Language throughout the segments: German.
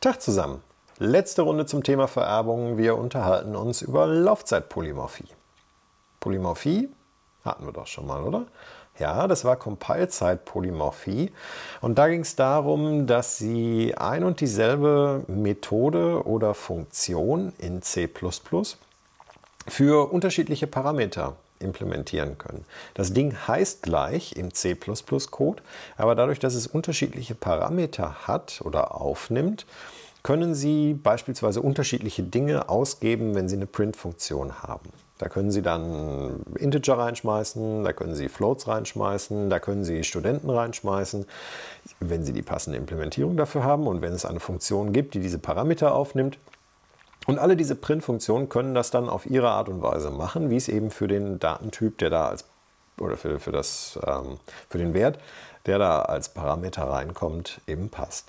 Tag zusammen. Letzte Runde zum Thema Vererbung. Wir unterhalten uns über Laufzeitpolymorphie. Polymorphie hatten wir doch schon mal, oder? Ja, das war Compile-Zeit-Polymorphie. Und da ging es darum, dass Sie ein und dieselbe Methode oder Funktion in C für unterschiedliche Parameter implementieren können. Das Ding heißt gleich im C++-Code, aber dadurch, dass es unterschiedliche Parameter hat oder aufnimmt, können Sie beispielsweise unterschiedliche Dinge ausgeben, wenn Sie eine Print-Funktion haben. Da können Sie dann Integer reinschmeißen, da können Sie Floats reinschmeißen, da können Sie Studenten reinschmeißen, wenn Sie die passende Implementierung dafür haben und wenn es eine Funktion gibt, die diese Parameter aufnimmt, und alle diese Print-Funktionen können das dann auf ihre Art und Weise machen, wie es eben für den Datentyp, der da als oder für, für, das, ähm, für den Wert, der da als Parameter reinkommt, eben passt.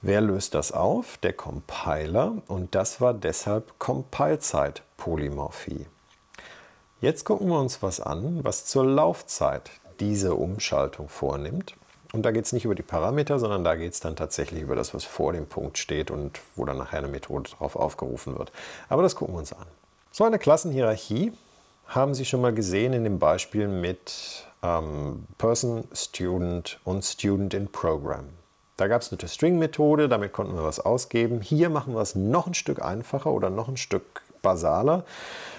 Wer löst das auf? Der Compiler und das war deshalb Compile-Zeit-Polymorphie. Jetzt gucken wir uns was an, was zur Laufzeit diese Umschaltung vornimmt. Und da geht es nicht über die Parameter, sondern da geht es dann tatsächlich über das, was vor dem Punkt steht und wo dann nachher eine Methode darauf aufgerufen wird. Aber das gucken wir uns an. So eine Klassenhierarchie haben Sie schon mal gesehen in dem Beispiel mit ähm, Person, Student und Student in Program. Da gab es eine String-Methode, damit konnten wir was ausgeben. Hier machen wir es noch ein Stück einfacher oder noch ein Stück basaler.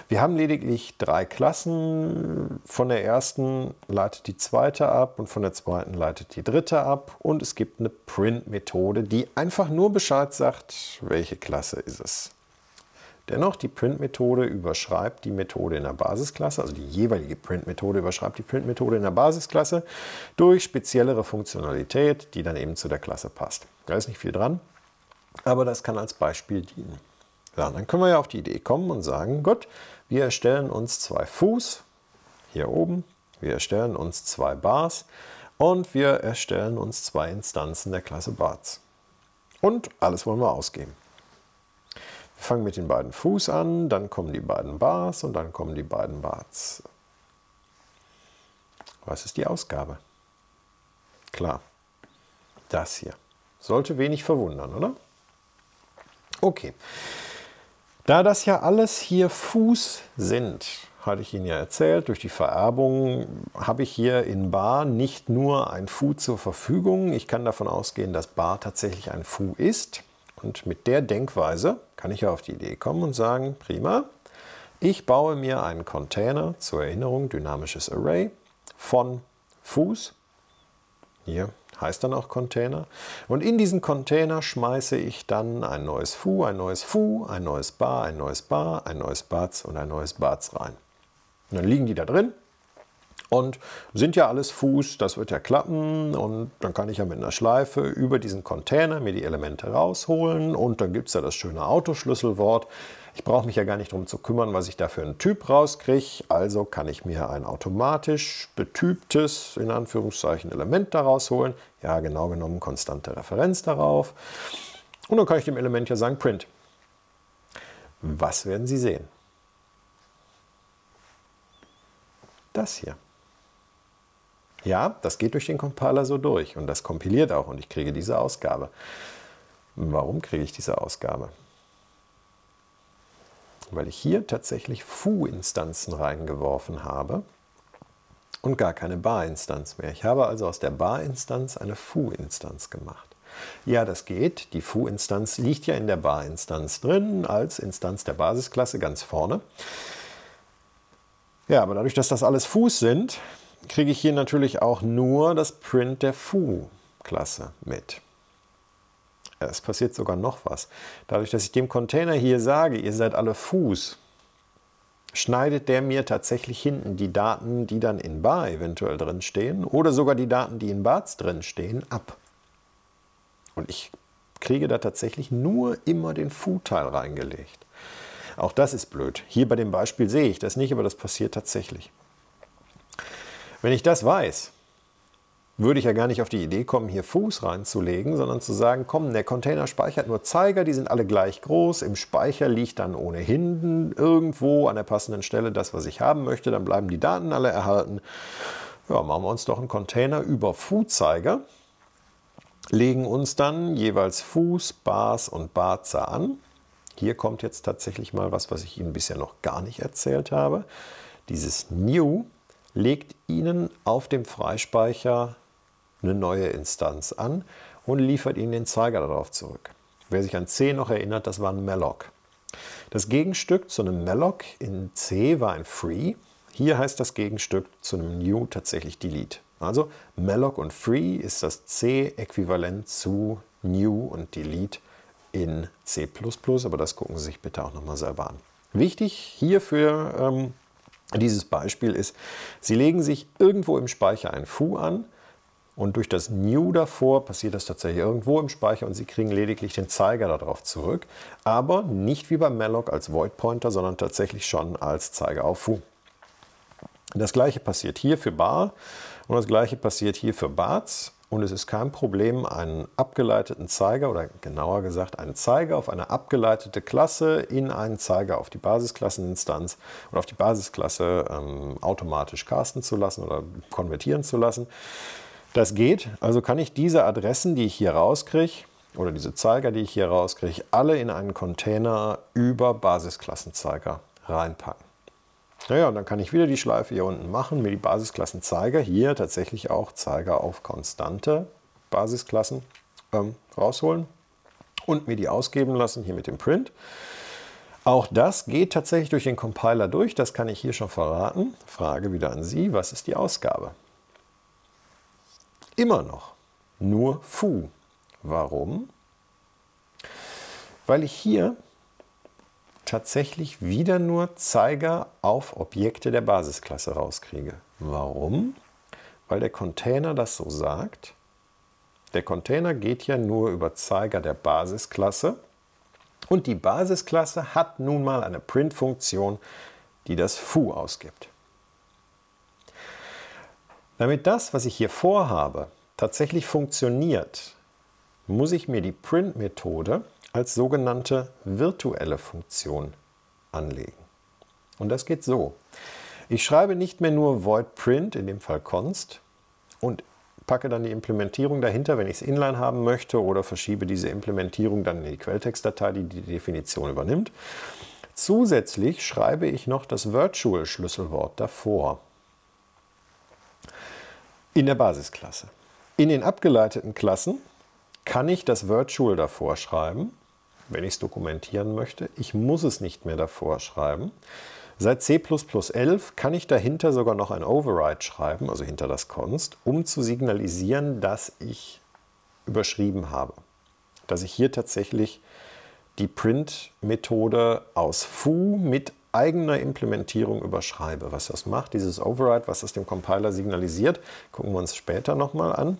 Wir haben lediglich drei Klassen. Von der ersten leitet die zweite ab und von der zweiten leitet die dritte ab. Und es gibt eine Print-Methode, die einfach nur Bescheid sagt, welche Klasse ist es. Dennoch, die Print-Methode überschreibt die Methode in der Basisklasse, also die jeweilige Print-Methode überschreibt die Print-Methode in der Basisklasse durch speziellere Funktionalität, die dann eben zu der Klasse passt. Da ist nicht viel dran, aber das kann als Beispiel dienen. Ja, dann können wir ja auf die Idee kommen und sagen, gut, wir erstellen uns zwei Fuß, hier oben, wir erstellen uns zwei Bars und wir erstellen uns zwei Instanzen der Klasse Bars. Und alles wollen wir ausgeben. Wir fangen mit den beiden Fuß an, dann kommen die beiden Bars und dann kommen die beiden Bars. Was ist die Ausgabe? Klar, das hier. Sollte wenig verwundern, oder? Okay. Da das ja alles hier Fuß sind, hatte ich Ihnen ja erzählt, durch die Vererbung habe ich hier in Bar nicht nur ein Fu zur Verfügung. Ich kann davon ausgehen, dass Bar tatsächlich ein Fu ist. Und mit der Denkweise kann ich ja auf die Idee kommen und sagen, prima, ich baue mir einen Container zur Erinnerung, dynamisches Array von Fuß. Hier heißt dann auch Container. Und in diesen Container schmeiße ich dann ein neues Fu, ein neues Fu, ein neues Bar, ein neues Bar, ein neues Bats und ein neues Bats rein. Und dann liegen die da drin und sind ja alles Fuß, das wird ja klappen und dann kann ich ja mit einer Schleife über diesen Container mir die Elemente rausholen und dann gibt es ja das schöne Autoschlüsselwort. Ich brauche mich ja gar nicht darum zu kümmern, was ich da für einen Typ rauskriege. Also kann ich mir ein automatisch betyptes, in Anführungszeichen, Element daraus holen. Ja, genau genommen konstante Referenz darauf. Und dann kann ich dem Element ja sagen Print. Was werden Sie sehen? Das hier. Ja, das geht durch den Compiler so durch und das kompiliert auch und ich kriege diese Ausgabe. Warum kriege ich diese Ausgabe? Weil ich hier tatsächlich Foo-Instanzen reingeworfen habe und gar keine Bar-Instanz mehr. Ich habe also aus der Bar-Instanz eine Foo-Instanz gemacht. Ja, das geht. Die Foo-Instanz liegt ja in der Bar-Instanz drin, als Instanz der Basisklasse ganz vorne. Ja, aber dadurch, dass das alles Fuß sind, kriege ich hier natürlich auch nur das Print der Foo-Klasse mit. Es passiert sogar noch was. Dadurch, dass ich dem Container hier sage, ihr seid alle Fuß, schneidet der mir tatsächlich hinten die Daten, die dann in bar eventuell drin stehen oder sogar die Daten, die in bars drin stehen, ab. Und ich kriege da tatsächlich nur immer den Foo-Teil reingelegt. Auch das ist blöd. Hier bei dem Beispiel sehe ich das nicht, aber das passiert tatsächlich. Wenn ich das weiß, würde ich ja gar nicht auf die Idee kommen, hier Fuß reinzulegen, sondern zu sagen, komm, der Container speichert nur Zeiger, die sind alle gleich groß. Im Speicher liegt dann ohnehin irgendwo an der passenden Stelle das, was ich haben möchte. Dann bleiben die Daten alle erhalten. Ja, machen wir uns doch einen Container über Foo-Zeiger. legen uns dann jeweils Fuß, Bars und Barzer an. Hier kommt jetzt tatsächlich mal was, was ich Ihnen bisher noch gar nicht erzählt habe. Dieses New legt Ihnen auf dem Freispeicher eine neue Instanz an und liefert Ihnen den Zeiger darauf zurück. Wer sich an C noch erinnert, das war ein malloc. Das Gegenstück zu einem malloc in C war ein free. Hier heißt das Gegenstück zu einem new tatsächlich delete. Also malloc und free ist das C-Äquivalent zu new und delete in C++, aber das gucken Sie sich bitte auch nochmal selber an. Wichtig hier für ähm, dieses Beispiel ist, Sie legen sich irgendwo im Speicher ein Foo an und durch das New davor passiert das tatsächlich irgendwo im Speicher und Sie kriegen lediglich den Zeiger darauf zurück, aber nicht wie beim malloc als Void Pointer, sondern tatsächlich schon als Zeiger auf Foo. Das gleiche passiert hier für bar und das gleiche passiert hier für bars. Und es ist kein Problem, einen abgeleiteten Zeiger oder genauer gesagt einen Zeiger auf eine abgeleitete Klasse in einen Zeiger auf die Basisklasseninstanz oder auf die Basisklasse ähm, automatisch casten zu lassen oder konvertieren zu lassen. Das geht. Also kann ich diese Adressen, die ich hier rauskriege, oder diese Zeiger, die ich hier rauskriege, alle in einen Container über Basisklassenzeiger reinpacken. Naja, und dann kann ich wieder die Schleife hier unten machen, mir die Basisklassenzeiger, hier tatsächlich auch Zeiger auf konstante Basisklassen ähm, rausholen und mir die ausgeben lassen, hier mit dem Print. Auch das geht tatsächlich durch den Compiler durch, das kann ich hier schon verraten. Frage wieder an Sie, was ist die Ausgabe? Immer noch nur foo. Warum? Weil ich hier tatsächlich wieder nur Zeiger auf Objekte der Basisklasse rauskriege. Warum? Weil der Container das so sagt. Der Container geht ja nur über Zeiger der Basisklasse und die Basisklasse hat nun mal eine Print-Funktion, die das foo ausgibt. Damit das, was ich hier vorhabe, tatsächlich funktioniert, muss ich mir die Print-Methode als sogenannte virtuelle Funktion anlegen. Und das geht so. Ich schreibe nicht mehr nur void print, in dem Fall const, und packe dann die Implementierung dahinter, wenn ich es inline haben möchte, oder verschiebe diese Implementierung dann in die Quelltextdatei, die die Definition übernimmt. Zusätzlich schreibe ich noch das Virtual-Schlüsselwort davor in der Basisklasse. In den abgeleiteten Klassen kann ich das Virtual davor schreiben wenn ich es dokumentieren möchte. Ich muss es nicht mehr davor schreiben. Seit C++11 kann ich dahinter sogar noch ein Override schreiben, also hinter das const, um zu signalisieren, dass ich überschrieben habe. Dass ich hier tatsächlich die Print-Methode aus foo mit eigener Implementierung überschreibe. Was das macht, dieses Override, was das dem Compiler signalisiert, gucken wir uns später nochmal an.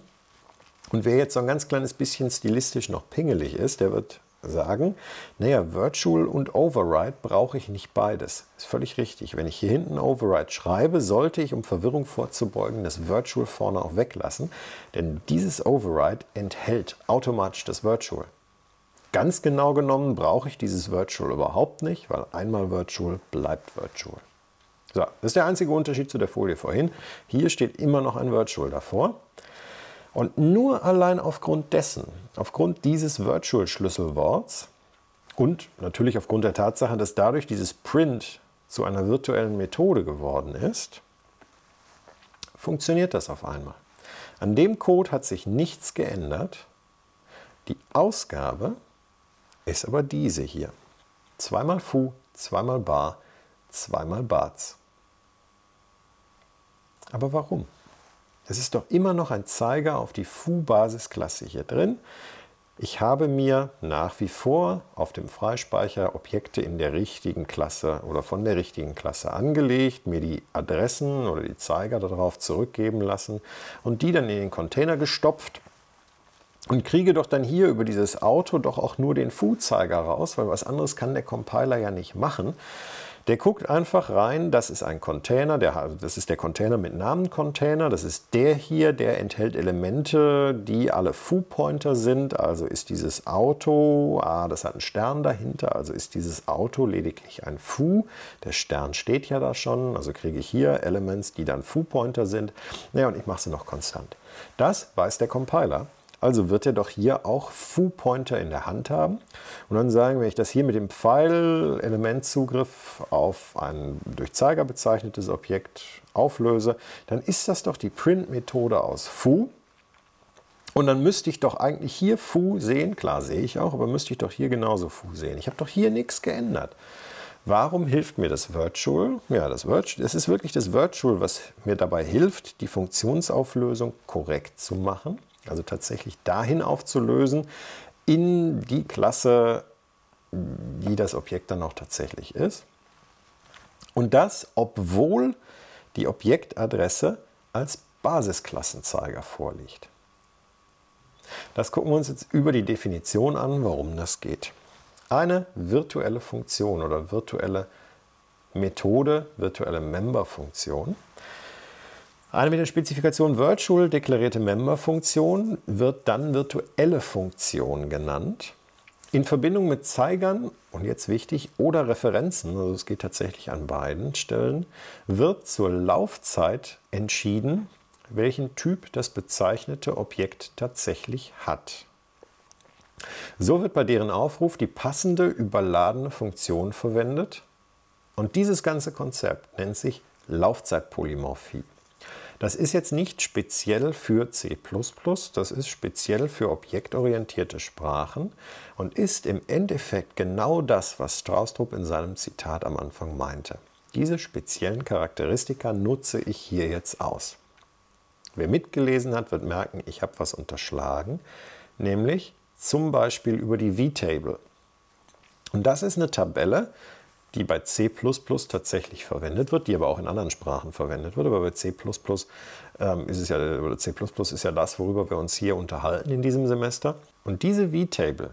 Und wer jetzt so ein ganz kleines bisschen stilistisch noch pingelig ist, der wird sagen, naja, Virtual und Override brauche ich nicht beides. Ist völlig richtig. Wenn ich hier hinten Override schreibe, sollte ich, um Verwirrung vorzubeugen, das Virtual vorne auch weglassen, denn dieses Override enthält automatisch das Virtual. Ganz genau genommen brauche ich dieses Virtual überhaupt nicht, weil einmal Virtual bleibt Virtual. So, das ist der einzige Unterschied zu der Folie vorhin. Hier steht immer noch ein Virtual davor. Und nur allein aufgrund dessen, aufgrund dieses Virtual-Schlüsselworts und natürlich aufgrund der Tatsache, dass dadurch dieses Print zu einer virtuellen Methode geworden ist, funktioniert das auf einmal. An dem Code hat sich nichts geändert. Die Ausgabe ist aber diese hier. Zweimal Fu, zweimal Bar, zweimal Bats. Aber warum? Es ist doch immer noch ein Zeiger auf die Foo-Basisklasse hier drin. Ich habe mir nach wie vor auf dem Freispeicher Objekte in der richtigen Klasse oder von der richtigen Klasse angelegt, mir die Adressen oder die Zeiger darauf zurückgeben lassen und die dann in den Container gestopft und kriege doch dann hier über dieses Auto doch auch nur den Foo-Zeiger raus, weil was anderes kann der Compiler ja nicht machen. Der guckt einfach rein, das ist ein Container, der, das ist der Container mit Namen Container, das ist der hier, der enthält Elemente, die alle Foo-Pointer sind, also ist dieses Auto, ah, das hat einen Stern dahinter, also ist dieses Auto lediglich ein Foo, der Stern steht ja da schon, also kriege ich hier Elements, die dann Foo-Pointer sind, naja, und ich mache sie noch konstant. Das weiß der Compiler, Also wird er doch hier auch Foo-Pointer in der Hand haben. Und dann sagen, wenn ich das hier mit dem Pfeil-Elementzugriff auf ein durch Zeiger bezeichnetes Objekt auflöse, dann ist das doch die Print-Methode aus Foo. Und dann müsste ich doch eigentlich hier Foo sehen. Klar sehe ich auch, aber müsste ich doch hier genauso Foo sehen. Ich habe doch hier nichts geändert. Warum hilft mir das Virtual? Ja, das Virtual, es ist wirklich das Virtual, was mir dabei hilft, die Funktionsauflösung korrekt zu machen. Also tatsächlich dahin aufzulösen, in die Klasse, die das Objekt dann auch tatsächlich ist. Und das, obwohl die Objektadresse als Basisklassenzeiger vorliegt. Das gucken wir uns jetzt über die Definition an, warum das geht. Eine virtuelle Funktion oder virtuelle Methode, virtuelle Member-Funktion. Eine mit der Spezifikation Virtual deklarierte Member-Funktion wird dann virtuelle Funktion genannt. In Verbindung mit Zeigern, und jetzt wichtig, oder Referenzen, also es geht tatsächlich an beiden Stellen, wird zur Laufzeit entschieden, welchen Typ das bezeichnete Objekt tatsächlich hat. So wird bei deren Aufruf die passende überladene Funktion verwendet und dieses ganze Konzept nennt sich Laufzeitpolymorphie. Das ist jetzt nicht speziell für C++, das ist speziell für objektorientierte Sprachen und ist im Endeffekt genau das, was Straustrup in seinem Zitat am Anfang meinte. Diese speziellen Charakteristika nutze ich hier jetzt aus. Wer mitgelesen hat, wird merken, ich habe was unterschlagen, nämlich zum Beispiel über die V-Table. Und das ist eine Tabelle, die bei C tatsächlich verwendet wird, die aber auch in anderen Sprachen verwendet wird. Aber bei C ähm, ist es ja, oder C ist ja das, worüber wir uns hier unterhalten in diesem Semester. Und diese V-Table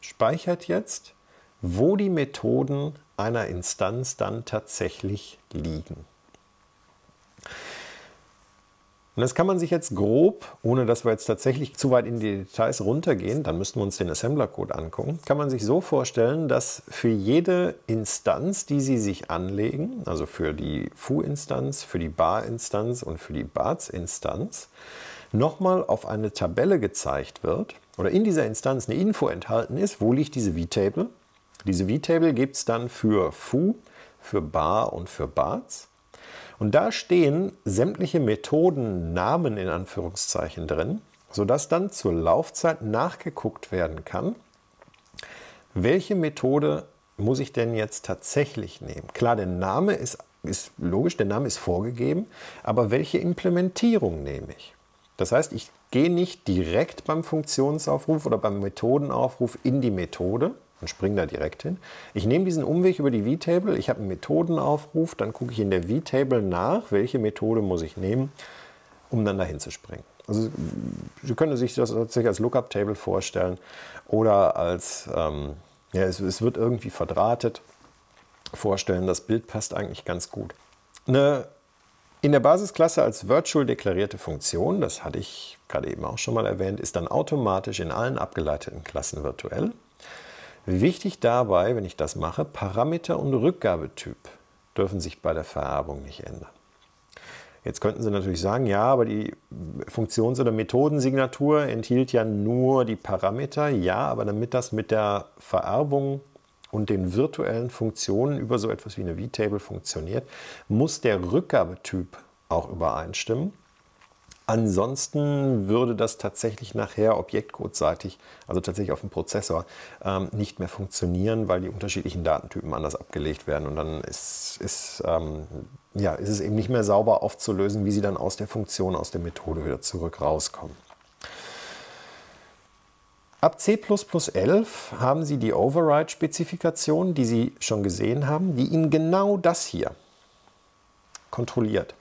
speichert jetzt, wo die Methoden einer Instanz dann tatsächlich liegen. Und das kann man sich jetzt grob, ohne dass wir jetzt tatsächlich zu weit in die Details runtergehen, dann müssten wir uns den Assembler-Code angucken, kann man sich so vorstellen, dass für jede Instanz, die Sie sich anlegen, also für die Foo-Instanz, für die Bar-Instanz und für die Bars-Instanz, nochmal auf eine Tabelle gezeigt wird oder in dieser Instanz eine Info enthalten ist, wo liegt diese V-Table. Diese V-Table gibt es dann für Foo, für Bar und für Bars. Und da stehen sämtliche Methodennamen in Anführungszeichen drin, sodass dann zur Laufzeit nachgeguckt werden kann, welche Methode muss ich denn jetzt tatsächlich nehmen. Klar, der Name ist, ist logisch, der Name ist vorgegeben, aber welche Implementierung nehme ich? Das heißt, ich gehe nicht direkt beim Funktionsaufruf oder beim Methodenaufruf in die Methode, und springe da direkt hin. Ich nehme diesen Umweg über die V-Table, ich habe einen Methodenaufruf, dann gucke ich in der V-Table nach, welche Methode muss ich nehmen, um dann dahin zu springen. Also Sie können sich das tatsächlich als Lookup-Table vorstellen oder als, ähm, ja, es, es, wird irgendwie verdrahtet vorstellen. Das Bild passt eigentlich ganz gut. Eine in der Basisklasse als Virtual deklarierte Funktion, das hatte ich gerade eben auch schon mal erwähnt, ist dann automatisch in allen abgeleiteten Klassen virtuell. Wichtig dabei, wenn ich das mache, Parameter und Rückgabetyp dürfen sich bei der Vererbung nicht ändern. Jetzt könnten Sie natürlich sagen, ja, aber die Funktions- oder Methodensignatur enthielt ja nur die Parameter. Ja, aber damit das mit der Vererbung und den virtuellen Funktionen über so etwas wie eine V-Table funktioniert, muss der Rückgabetyp auch übereinstimmen. Ansonsten würde das tatsächlich nachher objektcodeseitig, also tatsächlich auf dem Prozessor, ähm, nicht mehr funktionieren, weil die unterschiedlichen Datentypen anders abgelegt werden. Und dann ist, ist, ähm, ja, ist es eben nicht mehr sauber aufzulösen, wie sie dann aus der Funktion, aus der Methode wieder zurück rauskommen. Ab C++11 haben Sie die Override-Spezifikation, die Sie schon gesehen haben, die Ihnen genau das hier kontrolliert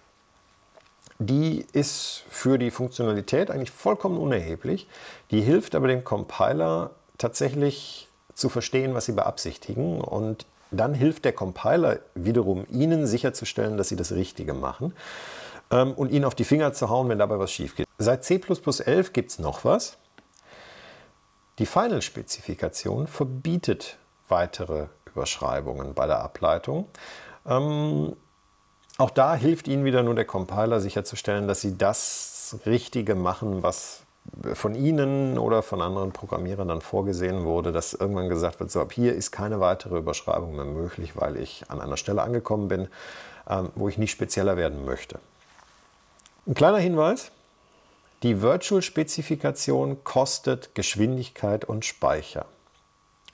die ist für die Funktionalität eigentlich vollkommen unerheblich. Die hilft aber dem Compiler tatsächlich zu verstehen, was sie beabsichtigen und dann hilft der Compiler wiederum Ihnen sicherzustellen, dass Sie das Richtige machen ähm, und Ihnen auf die Finger zu hauen, wenn dabei was schief geht. Seit C++11 gibt es noch was. Die Final-Spezifikation verbietet weitere Überschreibungen bei der Ableitung. Ähm, auch da hilft Ihnen wieder nur der Compiler sicherzustellen, dass Sie das Richtige machen, was von Ihnen oder von anderen Programmierern dann vorgesehen wurde, dass irgendwann gesagt wird, so ab hier ist keine weitere Überschreibung mehr möglich, weil ich an einer Stelle angekommen bin, ähm, wo ich nicht spezieller werden möchte. Ein kleiner Hinweis, die Virtual-Spezifikation kostet Geschwindigkeit und Speicher.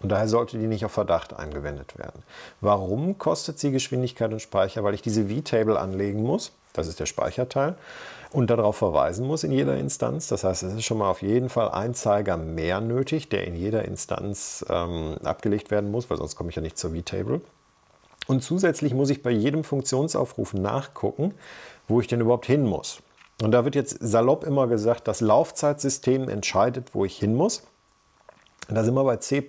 Und daher sollte die nicht auf Verdacht angewendet werden. Warum kostet sie Geschwindigkeit und Speicher? Weil ich diese V-Table anlegen muss, das ist der Speicherteil, und darauf verweisen muss in jeder Instanz. Das heißt, es ist schon mal auf jeden Fall ein Zeiger mehr nötig, der in jeder Instanz ähm, abgelegt werden muss, weil sonst komme ich ja nicht zur V-Table. Und zusätzlich muss ich bei jedem Funktionsaufruf nachgucken, wo ich denn überhaupt hin muss. Und da wird jetzt salopp immer gesagt, das Laufzeitsystem entscheidet, wo ich hin muss. Da sind wir bei C,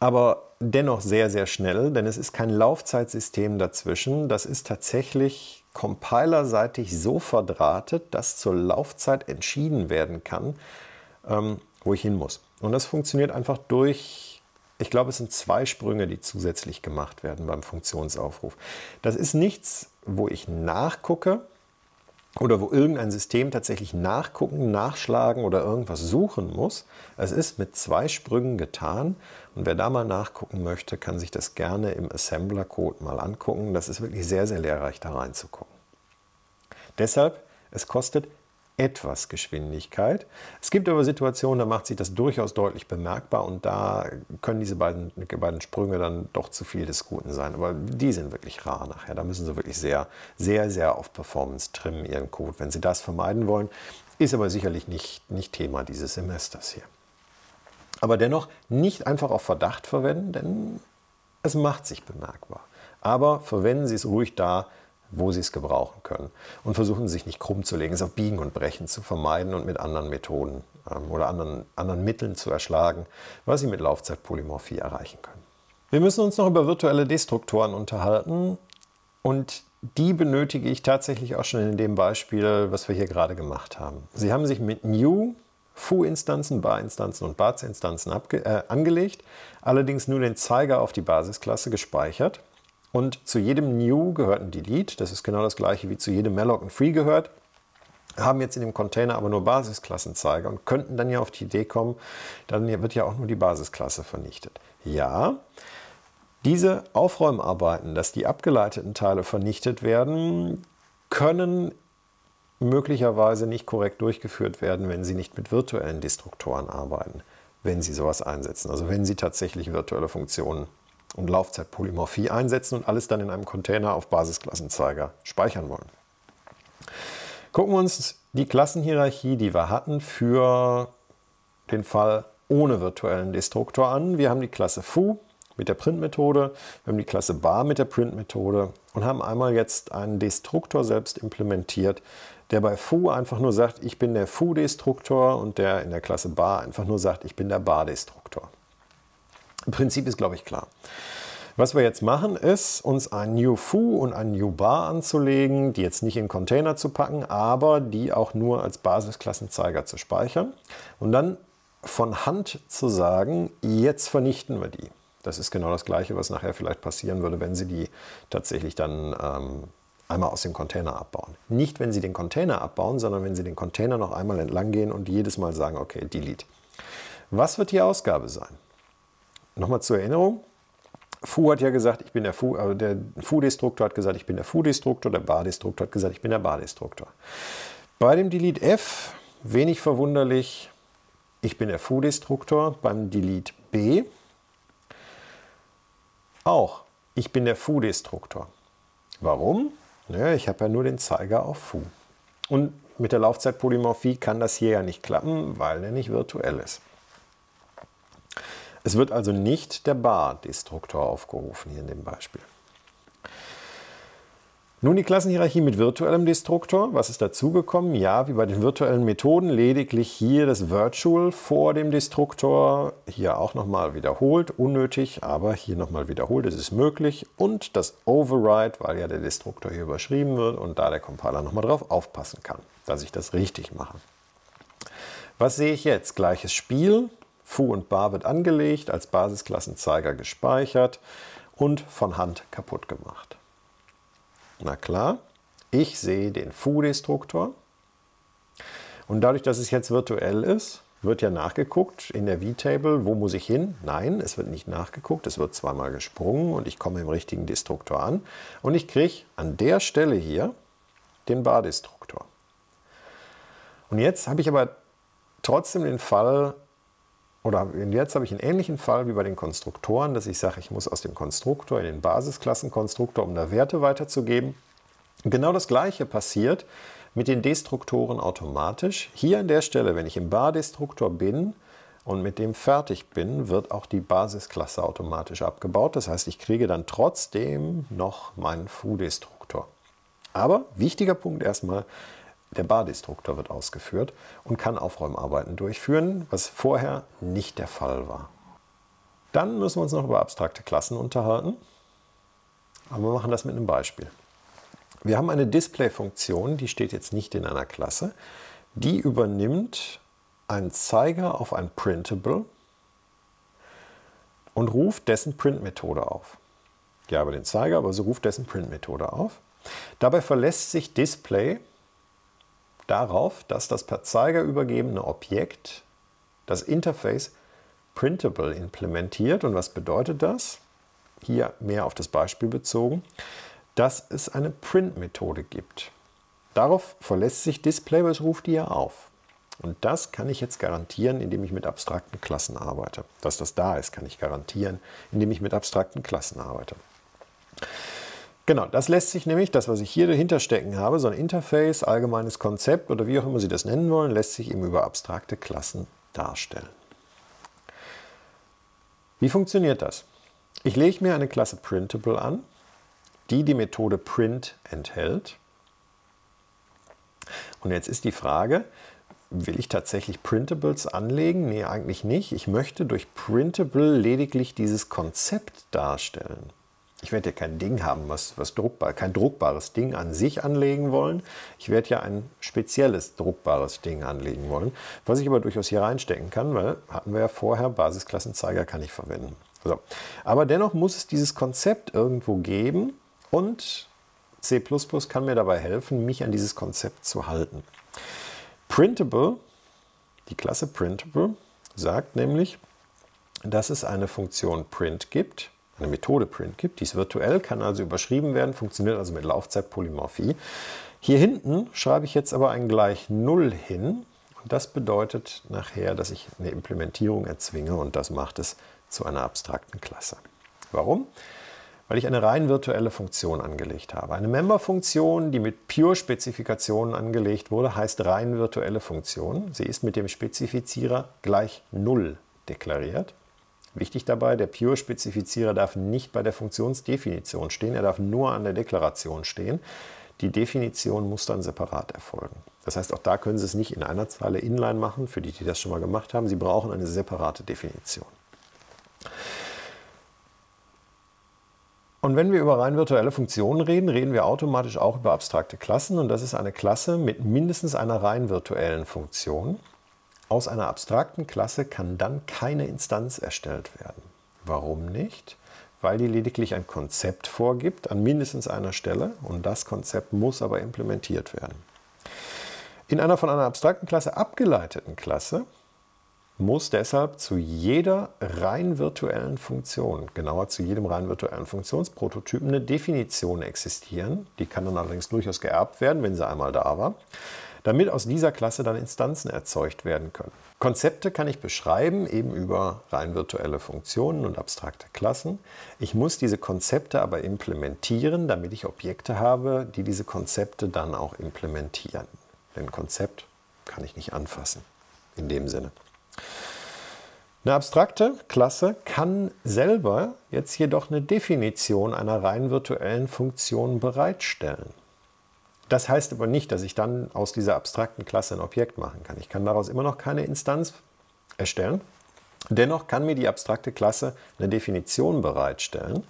aber dennoch sehr, sehr schnell, denn es ist kein Laufzeitsystem dazwischen. Das ist tatsächlich compilerseitig so verdrahtet, dass zur Laufzeit entschieden werden kann, ähm, wo ich hin muss. Und das funktioniert einfach durch, ich glaube, es sind zwei Sprünge, die zusätzlich gemacht werden beim Funktionsaufruf. Das ist nichts, wo ich nachgucke, oder wo irgendein System tatsächlich nachgucken, nachschlagen oder irgendwas suchen muss. Es ist mit zwei Sprüngen getan und wer da mal nachgucken möchte, kann sich das gerne im Assembler-Code mal angucken. Das ist wirklich sehr, sehr lehrreich da reinzugucken. Deshalb, es kostet etwas Geschwindigkeit. Es gibt aber Situationen, da macht sich das durchaus deutlich bemerkbar und da können diese beiden, beiden Sprünge dann doch zu viel des Guten sein. Aber die sind wirklich rar nachher. Da müssen Sie wirklich sehr, sehr, sehr auf Performance trimmen, Ihren Code, wenn Sie das vermeiden wollen. Ist aber sicherlich nicht, nicht Thema dieses Semesters hier. Aber dennoch nicht einfach auf Verdacht verwenden, denn es macht sich bemerkbar. Aber verwenden Sie es ruhig da, wo sie es gebrauchen können. Und versuchen sich nicht krumm zu legen, es auf Biegen und Brechen zu vermeiden und mit anderen Methoden ähm, oder anderen, anderen Mitteln zu erschlagen, was sie mit Laufzeitpolymorphie erreichen können. Wir müssen uns noch über virtuelle Destruktoren unterhalten und die benötige ich tatsächlich auch schon in dem Beispiel, was wir hier gerade gemacht haben. Sie haben sich mit New Foo-Instanzen, Bar-Instanzen und Bars-Instanzen äh, angelegt, allerdings nur den Zeiger auf die Basisklasse gespeichert und zu jedem New gehört ein Delete. Das ist genau das gleiche wie zu jedem Malloc ein Free gehört. Haben jetzt in dem Container aber nur Basisklassenzeiger und könnten dann ja auf die Idee kommen, dann wird ja auch nur die Basisklasse vernichtet. Ja, diese Aufräumarbeiten, dass die abgeleiteten Teile vernichtet werden, können möglicherweise nicht korrekt durchgeführt werden, wenn Sie nicht mit virtuellen Destruktoren arbeiten, wenn Sie sowas einsetzen. Also wenn Sie tatsächlich virtuelle Funktionen und Laufzeitpolymorphie einsetzen und alles dann in einem Container auf Basisklassenzeiger speichern wollen. Gucken wir uns die Klassenhierarchie, die wir hatten, für den Fall ohne virtuellen Destruktor an. Wir haben die Klasse foo mit der Print-Methode, wir haben die Klasse bar mit der Print-Methode und haben einmal jetzt einen Destruktor selbst implementiert, der bei foo einfach nur sagt, ich bin der foo-Destruktor und der in der Klasse bar einfach nur sagt, ich bin der bar-Destruktor. Prinzip ist, glaube ich, klar. Was wir jetzt machen, ist, uns ein New Foo und ein New Bar anzulegen, die jetzt nicht in Container zu packen, aber die auch nur als Basisklassenzeiger zu speichern. Und dann von Hand zu sagen, jetzt vernichten wir die. Das ist genau das Gleiche, was nachher vielleicht passieren würde, wenn Sie die tatsächlich dann ähm, einmal aus dem Container abbauen. Nicht, wenn Sie den Container abbauen, sondern wenn Sie den Container noch einmal entlang gehen und jedes Mal sagen, okay, delete. Was wird die Ausgabe sein? Nochmal zur Erinnerung. Fu hat ja gesagt, ich bin der Fu, äh, der Fu-Destruktor hat gesagt, ich bin der Fu-Destruktor, der Bar-Destruktor hat gesagt, ich bin der Bar-Destruktor. Bei dem Delete F, wenig verwunderlich, ich bin der Fu-Destruktor. Beim Delete B auch, ich bin der Fu-Destruktor. Warum? Naja, ich habe ja nur den Zeiger auf Fu. Und mit der Laufzeitpolymorphie kann das hier ja nicht klappen, weil er nicht virtuell ist. Es wird also nicht der Bar-Destruktor aufgerufen hier in dem Beispiel. Nun die Klassenhierarchie mit virtuellem Destruktor. Was ist dazugekommen? Ja, wie bei den virtuellen Methoden, lediglich hier das Virtual vor dem Destruktor. Hier auch nochmal wiederholt, unnötig, aber hier nochmal wiederholt, es ist möglich. Und das Override, weil ja der Destruktor hier überschrieben wird und da der Compiler nochmal drauf aufpassen kann, dass ich das richtig mache. Was sehe ich jetzt? Gleiches Spiel, Fu und Bar wird angelegt, als Basisklassenzeiger gespeichert und von Hand kaputt gemacht. Na klar, ich sehe den Fu-Destruktor Und dadurch, dass es jetzt virtuell ist, wird ja nachgeguckt in der V-Table, wo muss ich hin? Nein, es wird nicht nachgeguckt, es wird zweimal gesprungen und ich komme im richtigen Destruktor an. Und ich kriege an der Stelle hier den Bardestruktor. Und jetzt habe ich aber trotzdem den Fall, oder jetzt habe ich einen ähnlichen Fall wie bei den Konstruktoren, dass ich sage, ich muss aus dem Konstruktor in den Basisklassenkonstruktor, um da Werte weiterzugeben. Genau das gleiche passiert mit den Destruktoren automatisch. Hier an der Stelle, wenn ich im Bar-Destruktor bin und mit dem fertig bin, wird auch die Basisklasse automatisch abgebaut. Das heißt, ich kriege dann trotzdem noch meinen Foo-Destruktor. Aber wichtiger Punkt erstmal, der Bar-Destruktor wird ausgeführt und kann Aufräumarbeiten durchführen, was vorher nicht der Fall war. Dann müssen wir uns noch über abstrakte Klassen unterhalten. Aber wir machen das mit einem Beispiel. Wir haben eine Display-Funktion, die steht jetzt nicht in einer Klasse. Die übernimmt einen Zeiger auf ein Printable und ruft dessen Print-Methode auf. Ja, aber den Zeiger, aber sie ruft dessen Print-Methode auf. Dabei verlässt sich Display darauf, dass das per Zeiger übergebene Objekt das Interface Printable implementiert. Und was bedeutet das? Hier mehr auf das Beispiel bezogen dass es eine Print-Methode gibt. Darauf verlässt sich Display, weil es ruft die ja auf. Und das kann ich jetzt garantieren, indem ich mit abstrakten Klassen arbeite. Dass das da ist, kann ich garantieren, indem ich mit abstrakten Klassen arbeite. Genau, das lässt sich nämlich, das, was ich hier dahinter stecken habe, so ein Interface, allgemeines Konzept oder wie auch immer Sie das nennen wollen, lässt sich eben über abstrakte Klassen darstellen. Wie funktioniert das? Ich lege mir eine Klasse Printable an die die Methode print enthält. Und jetzt ist die Frage, will ich tatsächlich Printables anlegen? Nee, eigentlich nicht. Ich möchte durch Printable lediglich dieses Konzept darstellen. Ich werde ja kein Ding haben, was, was druckbar, kein druckbares Ding an sich anlegen wollen. Ich werde ja ein spezielles druckbares Ding anlegen wollen, was ich aber durchaus hier reinstecken kann, weil hatten wir ja vorher, Basisklassenzeiger kann ich verwenden. So. Aber dennoch muss es dieses Konzept irgendwo geben, und C kann mir dabei helfen, mich an dieses Konzept zu halten. Printable, die Klasse Printable, sagt nämlich, dass es eine Funktion print gibt, eine Methode print gibt, die ist virtuell, kann also überschrieben werden, funktioniert also mit Laufzeitpolymorphie. Hier hinten schreibe ich jetzt aber ein gleich 0 hin und das bedeutet nachher, dass ich eine Implementierung erzwinge und das macht es zu einer abstrakten Klasse. Warum? weil ich eine rein virtuelle Funktion angelegt habe. Eine Member-Funktion, die mit Pure-Spezifikationen angelegt wurde, heißt rein virtuelle Funktion. Sie ist mit dem Spezifizierer gleich 0 deklariert. Wichtig dabei, der Pure-Spezifizierer darf nicht bei der Funktionsdefinition stehen, er darf nur an der Deklaration stehen. Die Definition muss dann separat erfolgen. Das heißt, auch da können Sie es nicht in einer Zeile inline machen, für die, die das schon mal gemacht haben. Sie brauchen eine separate Definition. Und wenn wir über rein virtuelle Funktionen reden, reden wir automatisch auch über abstrakte Klassen. Und das ist eine Klasse mit mindestens einer rein virtuellen Funktion. Aus einer abstrakten Klasse kann dann keine Instanz erstellt werden. Warum nicht? Weil die lediglich ein Konzept vorgibt an mindestens einer Stelle und das Konzept muss aber implementiert werden. In einer von einer abstrakten Klasse abgeleiteten Klasse muss deshalb zu jeder rein virtuellen Funktion, genauer zu jedem rein virtuellen Funktionsprototypen, eine Definition existieren. Die kann dann allerdings durchaus geerbt werden, wenn sie einmal da war, damit aus dieser Klasse dann Instanzen erzeugt werden können. Konzepte kann ich beschreiben, eben über rein virtuelle Funktionen und abstrakte Klassen. Ich muss diese Konzepte aber implementieren, damit ich Objekte habe, die diese Konzepte dann auch implementieren. Denn Konzept kann ich nicht anfassen, in dem Sinne. Eine abstrakte Klasse kann selber jetzt jedoch eine Definition einer rein virtuellen Funktion bereitstellen. Das heißt aber nicht, dass ich dann aus dieser abstrakten Klasse ein Objekt machen kann. Ich kann daraus immer noch keine Instanz erstellen. Dennoch kann mir die abstrakte Klasse eine Definition bereitstellen.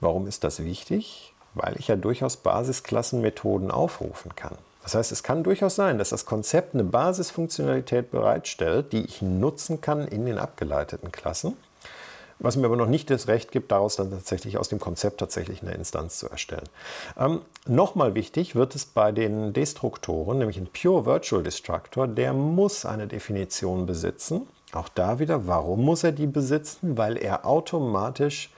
Warum ist das wichtig? Weil ich ja durchaus Basisklassenmethoden aufrufen kann. Das heißt, es kann durchaus sein, dass das Konzept eine Basisfunktionalität bereitstellt, die ich nutzen kann in den abgeleiteten Klassen. Was mir aber noch nicht das Recht gibt, daraus dann tatsächlich aus dem Konzept tatsächlich eine Instanz zu erstellen. Ähm, Nochmal wichtig wird es bei den Destruktoren, nämlich ein Pure Virtual Destructor, der muss eine Definition besitzen. Auch da wieder, warum muss er die besitzen? Weil er automatisch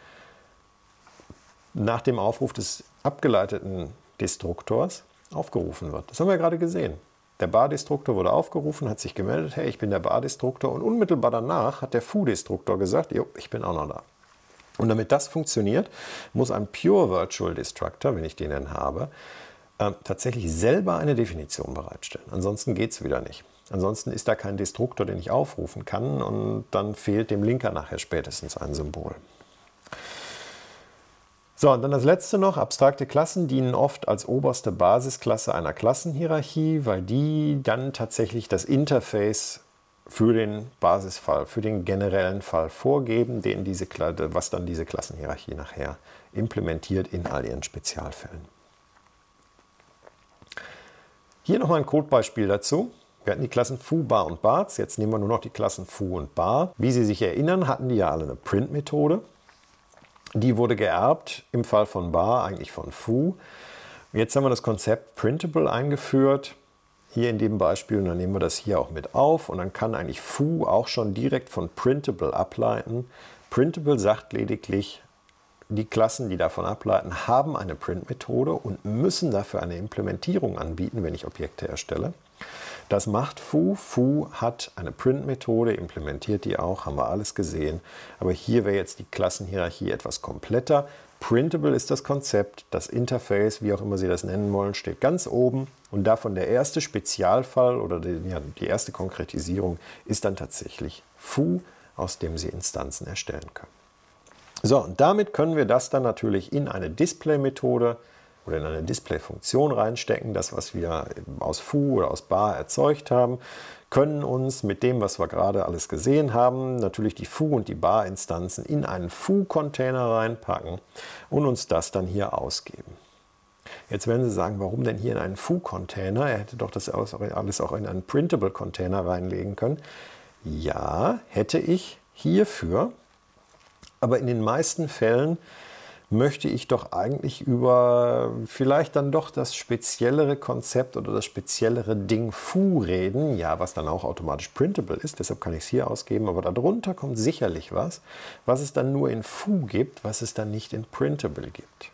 nach dem Aufruf des abgeleiteten Destruktors aufgerufen wird. Das haben wir gerade gesehen. Der Bar-Destruktor wurde aufgerufen, hat sich gemeldet, hey, ich bin der Bar-Destruktor und unmittelbar danach hat der Foo-Destruktor gesagt, jo, ich bin auch noch da. Und damit das funktioniert, muss ein Pure Virtual Destructor, wenn ich den denn habe, äh, tatsächlich selber eine Definition bereitstellen. Ansonsten geht es wieder nicht. Ansonsten ist da kein Destruktor, den ich aufrufen kann und dann fehlt dem Linker nachher spätestens ein Symbol. So, und dann das letzte noch. Abstrakte Klassen dienen oft als oberste Basisklasse einer Klassenhierarchie, weil die dann tatsächlich das Interface für den Basisfall, für den generellen Fall vorgeben, den diese, was dann diese Klassenhierarchie nachher implementiert in all ihren Spezialfällen. Hier nochmal ein Codebeispiel dazu. Wir hatten die Klassen Foo, Bar und Barts. Jetzt nehmen wir nur noch die Klassen Foo und Bar. Wie Sie sich erinnern, hatten die ja alle eine Print-Methode. Die wurde geerbt, im Fall von Bar eigentlich von Fu. Jetzt haben wir das Konzept Printable eingeführt. Hier in dem Beispiel, und dann nehmen wir das hier auch mit auf und dann kann eigentlich Fu auch schon direkt von Printable ableiten. Printable sagt lediglich, die Klassen, die davon ableiten, haben eine Print-Methode und müssen dafür eine Implementierung anbieten, wenn ich Objekte erstelle. Das macht Fu. Fu hat eine Print-Methode, implementiert die auch, haben wir alles gesehen. Aber hier wäre jetzt die Klassenhierarchie etwas kompletter. Printable ist das Konzept, das Interface, wie auch immer Sie das nennen wollen, steht ganz oben und davon der erste Spezialfall oder die, ja, die erste Konkretisierung ist dann tatsächlich Fu, aus dem Sie Instanzen erstellen können. So, und damit können wir das dann natürlich in eine Display-Methode oder in eine Display-Funktion reinstecken, das, was wir aus Foo oder aus Bar erzeugt haben, können uns mit dem, was wir gerade alles gesehen haben, natürlich die Foo und die Bar-Instanzen in einen Foo-Container reinpacken und uns das dann hier ausgeben. Jetzt werden Sie sagen, warum denn hier in einen Foo-Container? Er hätte doch das alles auch in einen Printable-Container reinlegen können. Ja, hätte ich hierfür, aber in den meisten Fällen möchte ich doch eigentlich über vielleicht dann doch das speziellere Konzept oder das speziellere Ding Fu reden. Ja, was dann auch automatisch printable ist, deshalb kann ich es hier ausgeben. Aber darunter kommt sicherlich was, was es dann nur in Fu gibt, was es dann nicht in printable gibt.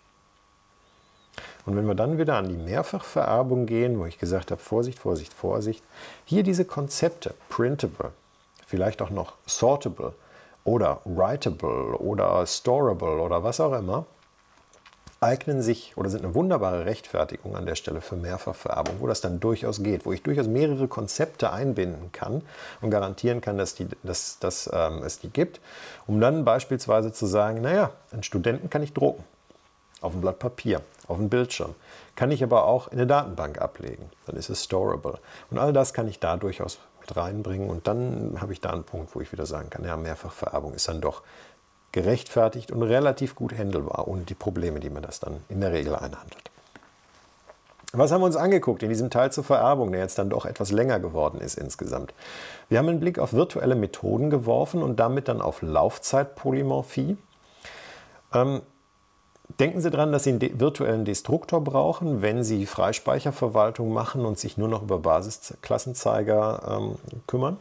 Und wenn wir dann wieder an die Mehrfachvererbung gehen, wo ich gesagt habe, Vorsicht, Vorsicht, Vorsicht, hier diese Konzepte, printable, vielleicht auch noch sortable, oder writable oder storable oder was auch immer, eignen sich oder sind eine wunderbare Rechtfertigung an der Stelle für Mehrfachvererbung, wo das dann durchaus geht, wo ich durchaus mehrere Konzepte einbinden kann und garantieren kann, dass, die, dass, dass ähm, es die gibt, um dann beispielsweise zu sagen, naja, einen Studenten kann ich drucken, auf ein Blatt Papier, auf einen Bildschirm, kann ich aber auch in eine Datenbank ablegen, dann ist es storable. Und all das kann ich da durchaus reinbringen. Und dann habe ich da einen Punkt, wo ich wieder sagen kann, ja, Mehrfachvererbung ist dann doch gerechtfertigt und relativ gut handelbar, ohne die Probleme, die man das dann in der Regel einhandelt. Was haben wir uns angeguckt in diesem Teil zur Vererbung, der jetzt dann doch etwas länger geworden ist insgesamt? Wir haben einen Blick auf virtuelle Methoden geworfen und damit dann auf Laufzeitpolymorphie. Ähm, Denken Sie daran, dass Sie einen virtuellen Destruktor brauchen, wenn Sie Freispeicherverwaltung machen und sich nur noch über Basisklassenzeiger ähm, kümmern.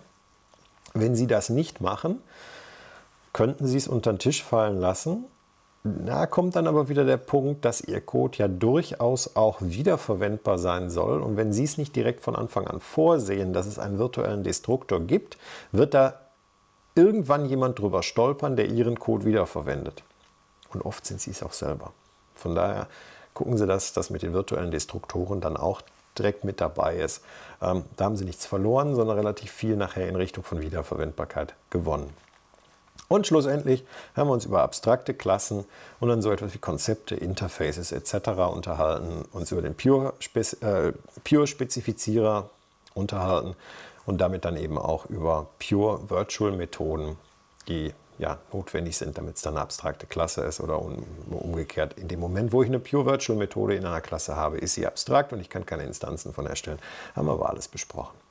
Wenn Sie das nicht machen, könnten Sie es unter den Tisch fallen lassen. Da kommt dann aber wieder der Punkt, dass Ihr Code ja durchaus auch wiederverwendbar sein soll. Und wenn Sie es nicht direkt von Anfang an vorsehen, dass es einen virtuellen Destruktor gibt, wird da irgendwann jemand drüber stolpern, der Ihren Code wiederverwendet. Und oft sind sie es auch selber. Von daher gucken Sie, dass das mit den virtuellen Destruktoren dann auch direkt mit dabei ist. Ähm, da haben Sie nichts verloren, sondern relativ viel nachher in Richtung von Wiederverwendbarkeit gewonnen. Und schlussendlich haben wir uns über abstrakte Klassen und dann so etwas wie Konzepte, Interfaces etc. unterhalten, uns über den Pure-Spezifizierer äh, Pure unterhalten und damit dann eben auch über Pure Virtual Methoden, die ja, notwendig sind, damit es dann eine abstrakte Klasse ist oder umgekehrt. In dem Moment, wo ich eine Pure Virtual Methode in einer Klasse habe, ist sie abstrakt und ich kann keine Instanzen von erstellen. Haben wir aber alles besprochen.